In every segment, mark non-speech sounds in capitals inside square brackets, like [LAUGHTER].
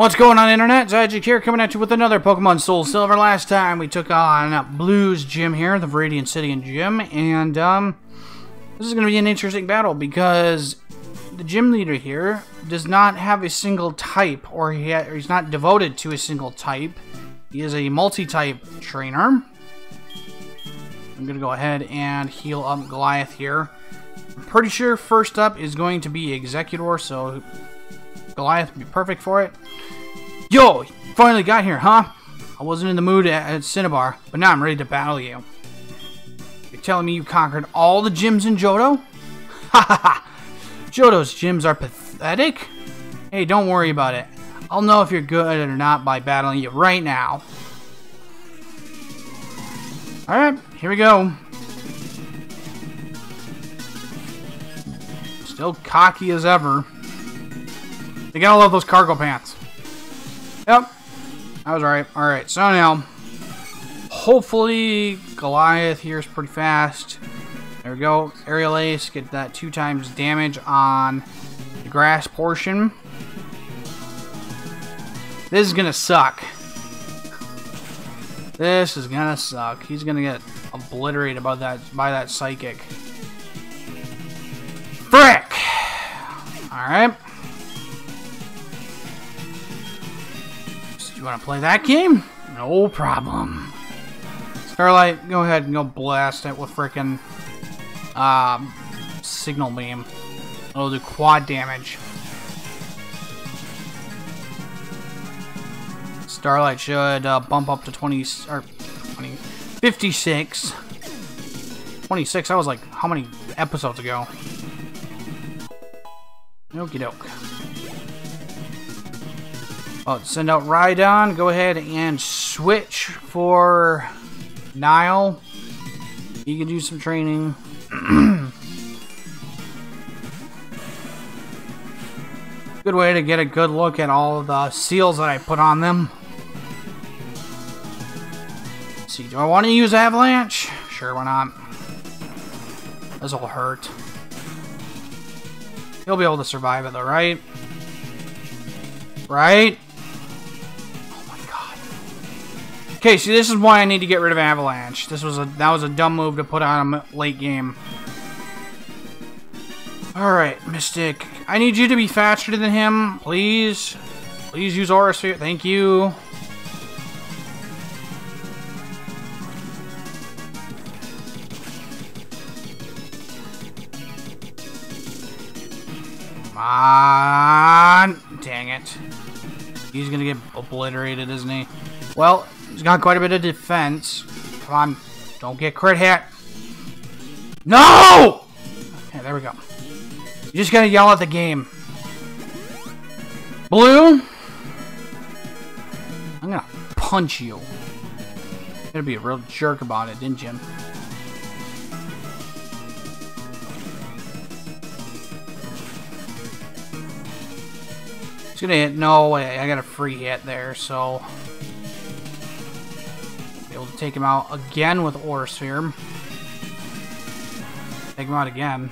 What's going on, Internet? Xiagax here, coming at you with another Pokemon Soul Silver. Last time we took on Blue's gym here, the Viridian City and Gym, and um, this is going to be an interesting battle because the gym leader here does not have a single type, or, he or he's not devoted to a single type. He is a multi-type trainer. I'm going to go ahead and heal up Goliath here. I'm pretty sure first up is going to be Exeggutor, so Goliath would be perfect for it. Yo, finally got here, huh? I wasn't in the mood at, at Cinnabar, but now I'm ready to battle you. You're telling me you conquered all the gyms in Johto? [LAUGHS] Ha ha ha! Johto's gyms are pathetic? Hey, don't worry about it. I'll know if you're good or not by battling you right now. Alright, here we go. Still cocky as ever. You gotta love those cargo pants. Yep. I was right. Alright, so now, hopefully Goliath here is pretty fast. There we go. Aerial Ace, get that two times damage on the grass portion. This is gonna suck. This is gonna suck. He's gonna get obliterated by that by that psychic. Frick! Alright. You want to play that game? No problem. Starlight, go ahead and go blast it with freaking um, signal beam. It'll do quad damage. Starlight should uh, bump up to 20 or 20, 56. 26. That was like how many episodes ago? Okie doke. Oh, send out Rhydon. Go ahead and switch for Nile. You can do some training. [CLEARS THROAT] good way to get a good look at all the seals that I put on them. Let's see, do I want to use Avalanche? Sure, why not? This will hurt. He'll be able to survive it though, right? Right? Okay, see, this is why I need to get rid of Avalanche. This was a that was a dumb move to put on him late game. All right, Mystic. I need you to be faster than him, please. Please use Aura Sphere. Thank you. Come on. Dang it. He's gonna get obliterated, isn't he? Well, He's got quite a bit of defense. Come on. Don't get crit hit. No! Okay, there we go. You're just gotta yell at the game. Blue? I'm gonna punch you. You're gonna be a real jerk about it, didn't you? He's gonna hit. No way. I got a free hit there, so take him out again with Aura Sphere. Take him out again.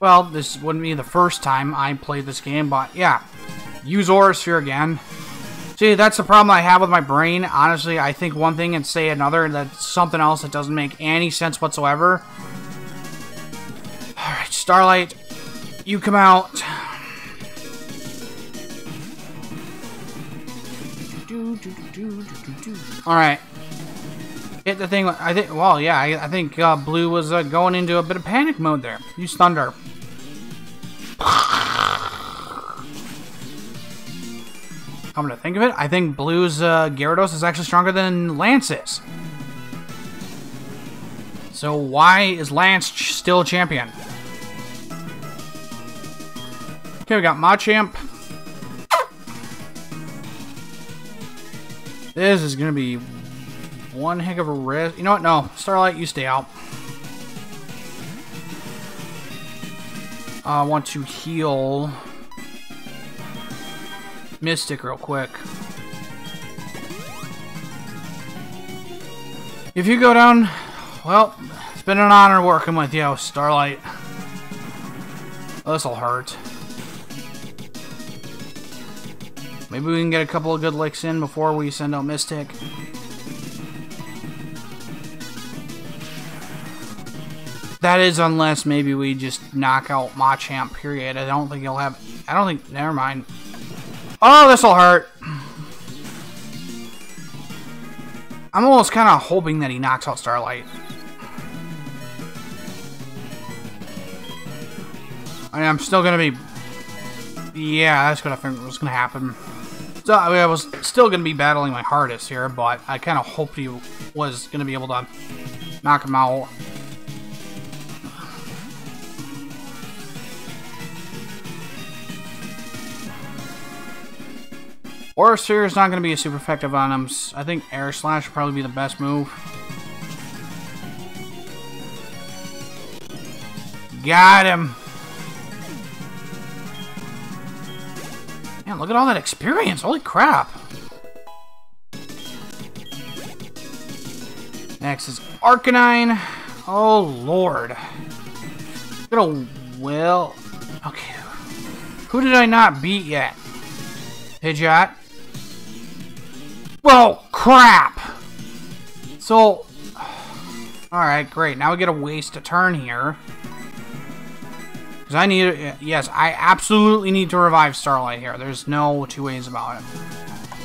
Well, this wouldn't be the first time I played this game, but yeah. Use Aura Sphere again. See, that's the problem I have with my brain. Honestly, I think one thing and say another. And that's something else that doesn't make any sense whatsoever. Alright, Starlight, you come out. Alright, hit the thing. I think. Well, yeah. I, I think uh, Blue was uh, going into a bit of panic mode there. Use Thunder. Come to think of it, I think Blue's uh, Gyarados is actually stronger than Lance's. So why is Lance still champion? Okay, we got Machamp. This is to be one heck of a risk. You know what? No. Starlight, you stay out. I want to heal Mystic real quick. If you go down, well, it's been an honor working with you, Starlight. Oh, this'll hurt. Maybe we can get a couple of good licks in before we send out Mystic. That is unless maybe we just knock out Machamp, period. I don't think he'll have... I don't think... Never mind. Oh, this'll hurt. I'm almost kind of hoping that he knocks out Starlight. I am still gonna be... Yeah, that's what I think was gonna happen. So, I, mean, I was still gonna be battling my hardest here, but I kind of hoped he was gonna be able to knock him out. Aura Sphere is not going to be super effective on him. I think Air Slash would probably be the best move. Got him. Man, look at all that experience. Holy crap. Next is Arcanine. Oh, Lord. Get a will. Okay. Who did I not beat yet? Pidgeot. Well, crap! So, alright, great. Now we get a waste a turn here. Because I need, yes, I absolutely need to revive Starlight here. There's no two ways about it.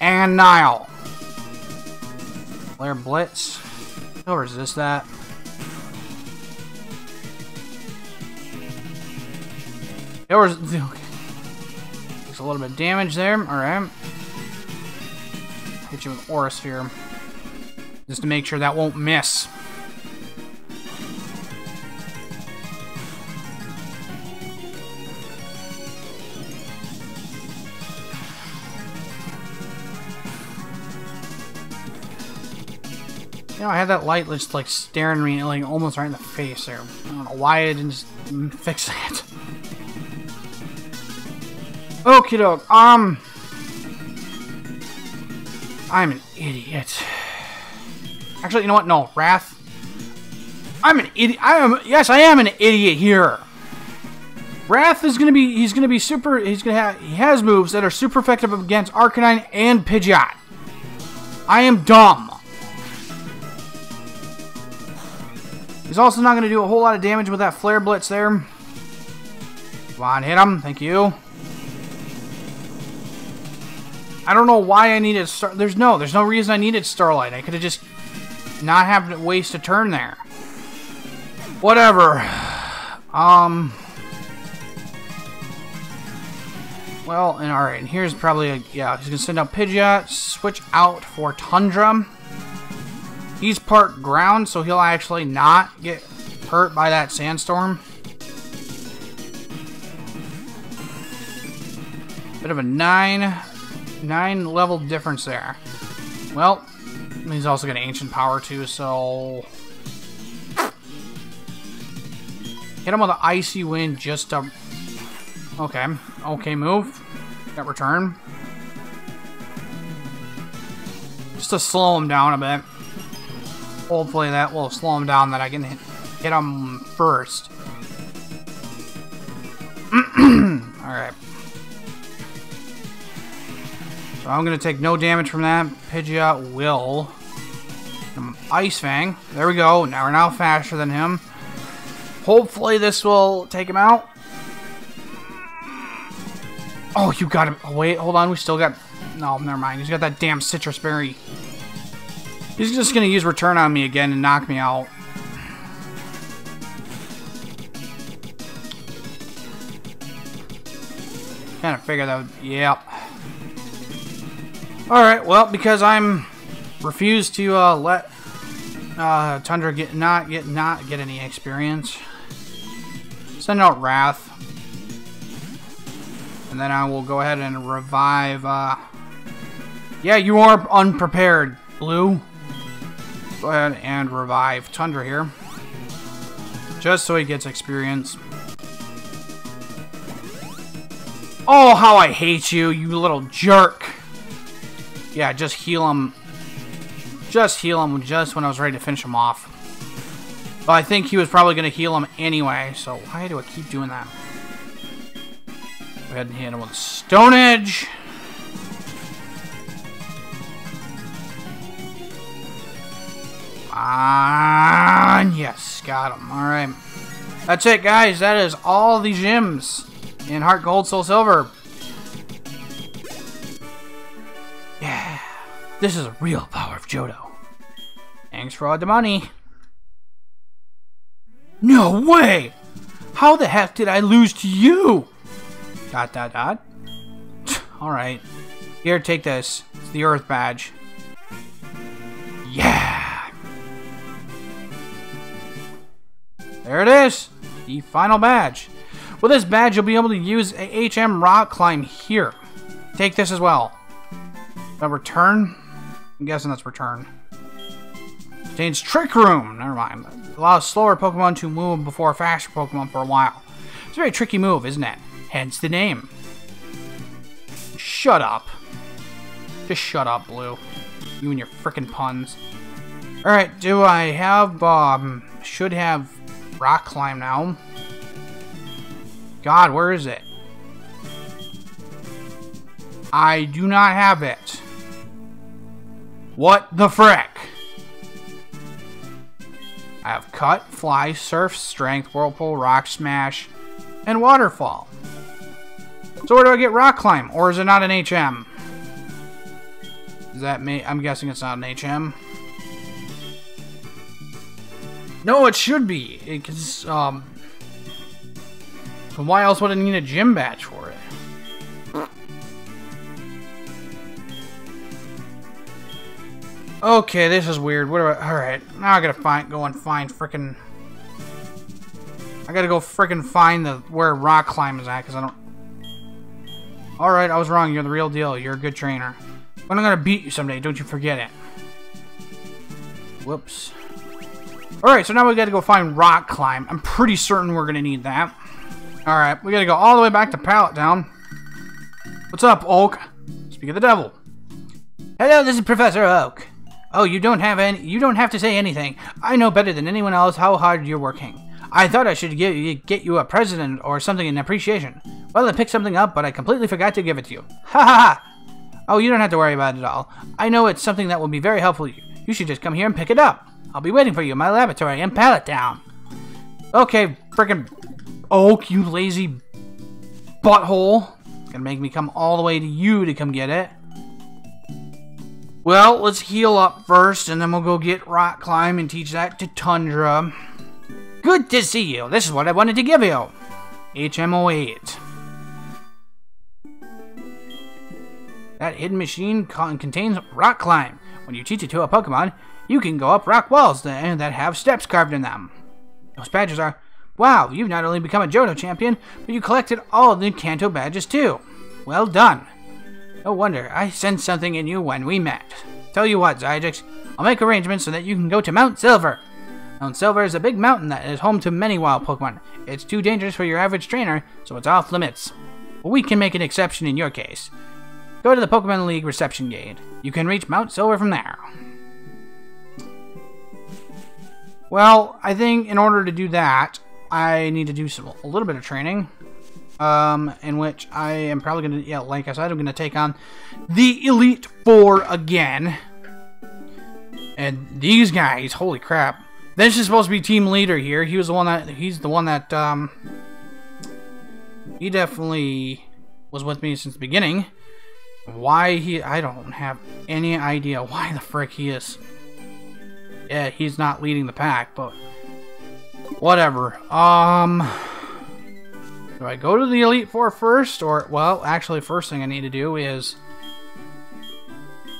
And Nile. Flare Blitz. He'll resist that. It was okay. Takes a little bit of damage there. Alright. Hit you with Aura Sphere. Just to make sure that won't miss. You know, I had that light just like staring me like almost right in the face there. I don't know why I didn't fix it. [LAUGHS] Okie doke. Um. I'm an idiot. Actually, you know what? No, Wrath. I'm an idiot. I am. Yes, I am an idiot here. Wrath is gonna be. He's gonna be super. He's gonna have. He has moves that are super effective against Arcanine and Pidgeot. I am dumb. He's also not gonna do a whole lot of damage with that Flare Blitz there. Come on, hit him. Thank you. I don't know why I needed Star... There's no, there's no reason I needed Starlight. I could have just not have to waste a turn there. Whatever. [SIGHS] Um... Well, and alright, and here's probably a... Yeah, he's to send out Pidgeot, switch out for Tundra. He's part ground, so he'll actually not get hurt by that sandstorm. Bit of a 9 nine level difference there. Well, he's also got ancient power too, so hit him with an icy wind just to. Okay, okay, move. That return. Just to slow him down a bit. Hopefully that will slow him down that I can hit, hit him first. [CLEARS THROAT] Alright. So I'm going to take no damage from that. Pidgeot will. Ice Fang. There we go. Now we're now faster than him. Hopefully this will take him out. Oh, you got him. Oh, wait, hold on. We still got... No, never mind. He's got that damn Sitrus Berry. He's just going to use Return on me again and knock me out. Kind of figured that would... Yep. Alright, well, because I'm refused to uh, let uh, Tundra get not get not get any experience. Send out Wrath. And then I will go ahead and revive uh Yeah, you are unprepared, Blue. Go ahead and revive Tundra here. Just so he gets experience. Oh, how I hate you, you little jerk. Yeah, just heal him. Just heal him just when I was ready to finish him off. But I think he was probably going to heal him anyway, so why do I keep doing that? Go ahead and hit him with Stone Edge. Ah, Yes, got him. All right. That's it, guys. That is all the gems in Heart Gold, Soul Silver. This is the real power of Johto. Thanks for all the money. No way! How the heck did I lose to you? Dot dot dot. [SIGHS] Alright. Here, take this. It's the Earth Badge. Yeah! There it is! The final badge. With this badge, you'll be able to use a HM Rock Climb here. Take this as well. A return? I'm guessing that's return. Contains Trick Room. Never mind. Allows slower Pokemon to move before faster Pokemon for a while. It's a very tricky move, isn't it? Hence the name. Shut up. Just shut up, Blue. You and your frickin' puns. Alright, do I have, um, should have Rock Climb now. God, where is it? I do not have it. What the frick? I have Cut, Fly, Surf, Strength, Whirlpool, Rock Smash, and Waterfall. So where do I get Rock Climb? Or is it not an HM? Is that me? I'm guessing it's not an HM. No, it should be. Because, um... Why else would I need a gym badge for Okay, this is weird. What do I... Alright, now I gotta find... Go and find frickin'... I gotta go frickin' find the... Where rock climb is at, because I don't... Alright, I was wrong. You're the real deal. You're a good trainer. But I'm gonna beat you someday. Don't you forget it. Whoops. Alright, so now we gotta go find rock climb. I'm pretty certain we're gonna need that. Alright, we gotta go all the way back to Pallet Town. What's up, Oak? Speak of the devil. Hello, this is Professor Oak. Oh, you don't have any. You don't have to say anything. I know better than anyone else how hard you're working. I thought I should get you, get you a president or something in appreciation. Well, I picked something up, but I completely forgot to give it to you. Ha ha ha! Oh, you don't have to worry about it at all. I know it's something that will be very helpful you. You should just come here and pick it up. I'll be waiting for you in my laboratory in Pallet Town. Okay, frickin' Oak, you lazy butthole. Gonna make me come all the way to you to come get it. Well, let's heal up first, and then we'll go get Rock Climb and teach that to Tundra. Good to see you. This is what I wanted to give you. HM08. That hidden machine contains Rock Climb. When you teach it to a Pokemon, you can go up rock walls that have steps carved in them. Those badges are... Wow, you've not only become a Johto champion, but you collected all the Kanto badges too. Well done. No wonder, I sensed something in you when we met. Tell you what, Xiagax, I'll make arrangements so that you can go to Mount Silver. Mount Silver is a big mountain that is home to many wild Pokemon. It's too dangerous for your average trainer, so it's off limits. But we can make an exception in your case. Go to the Pokemon League reception gate. You can reach Mount Silver from there. Well, I think in order to do that, I need to do some a little bit of training um, in which I am probably going to, yeah, like I said, I'm going to take on the Elite Four again. And these guys, holy crap. This is supposed to be team leader here. He was the one that, he's the one that, um, he definitely was with me since the beginning. Why he, I don't have any idea why the frick he is. Yeah, he's not leading the pack, but whatever. Um... Do I go to the Elite Four first, or, well, actually, first thing I need to do is,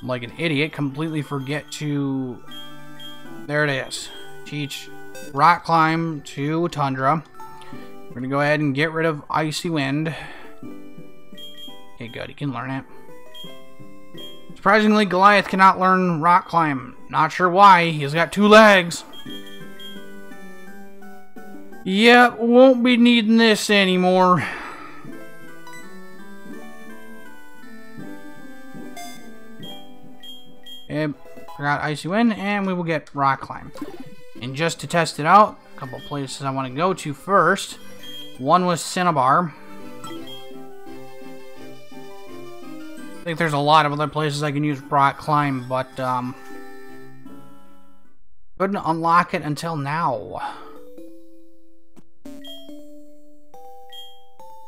like an idiot, completely forget to, there it is, teach Rock Climb to Tundra. We're going to go ahead and get rid of Icy Wind. Okay, good, he can learn it. Surprisingly, Goliath cannot learn Rock Climb. Not sure why, he's got two legs. Yep, won't be needing this anymore. And got Icy Wind, and we will get Rock Climb. And just to test it out, a couple places I want to go to first. One was Cinnabar. I think there's a lot of other places I can use Rock Climb, but um, Couldn't unlock it until now.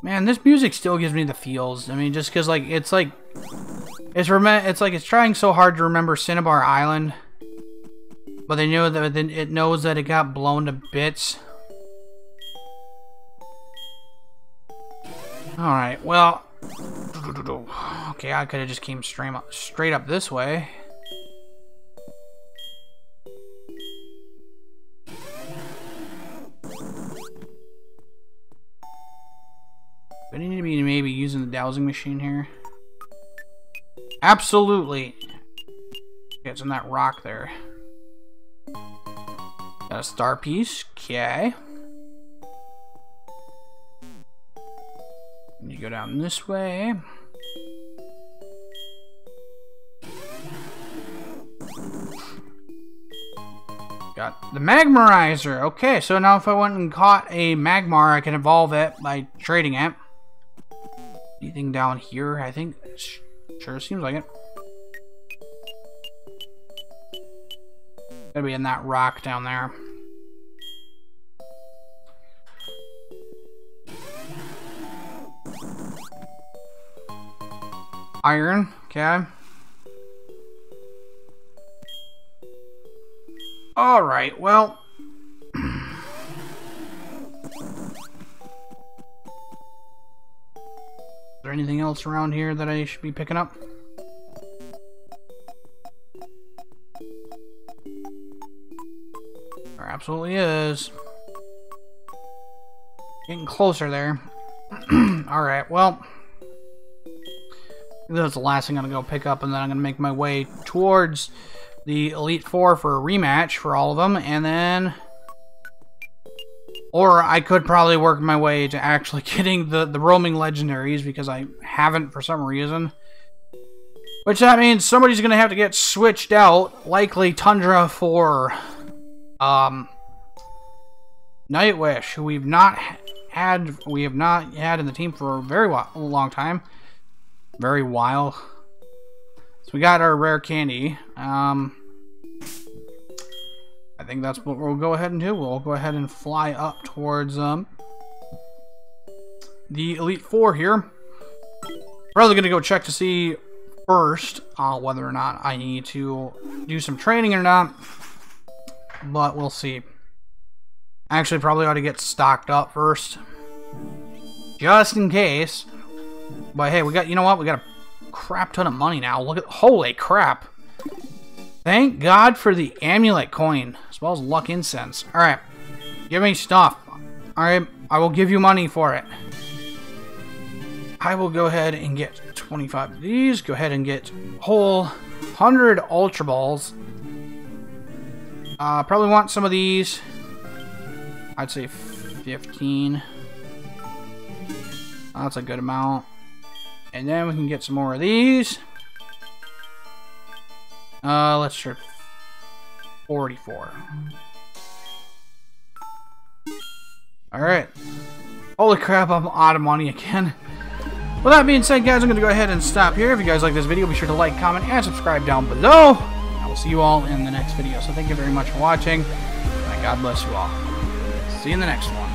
Man, this music still gives me the feels. I mean, just because, like, it's like... It's it's like it's trying so hard to remember Cinnabar Island. But they know that it knows that it got blown to bits. Alright, well... [SIGHS] Okay, I could have just came straight up, straight up this way. Be maybe using the dowsing machine here. Absolutely. Okay, it's in that rock there. Got a star piece. Okay. You go down this way. Got the Magmarizer. Okay, so now if I went and caught a Magmar, I can evolve it by trading it. Anything down here? I think sure seems like it. Gotta be in that rock down there. Iron, okay. Alright, well... there anything else around here that I should be picking up? There absolutely is. Getting closer there. [CLEARS THROAT] Alright, well... That's the last thing I'm going to go pick up, and then I'm going to make my way towards the Elite Four for a rematch for all of them, and then... Or I could probably work my way to actually [LAUGHS] getting the, the roaming legendaries because I haven't for some reason. Which that means somebody's going to have to get switched out, likely Tundra for um, Nightwish, who we've not had, we have not had in the team for a very long time. Very while. So we got our rare candy. Um, think that's what we'll go ahead and do. We'll go ahead and fly up towards um, the Elite Four here. Probably going to go check to see first uh, whether or not I need to do some training or not. But we'll see. Actually, probably ought to get stocked up first. Just in case. But hey, we got, you know what? We got a crap ton of money now. Look at, holy crap. Thank God for the amulet coin, as well as luck incense. Alright, give me stuff. Alright, I will give you money for it. I will go ahead and get 25 of these. Go ahead and get whole 100 Ultra Balls. Uh, probably want some of these. I'd say 15. That's a good amount. And then we can get some more of these. Uh, let's try 44. Alright. Holy crap, I'm out of money again. Well, that being said, guys, I'm going to go ahead and stop here. If you guys like this video, be sure to like, comment, and subscribe down below. I will see you all in the next video. So thank you very much for watching, and God bless you all. See you in the next one.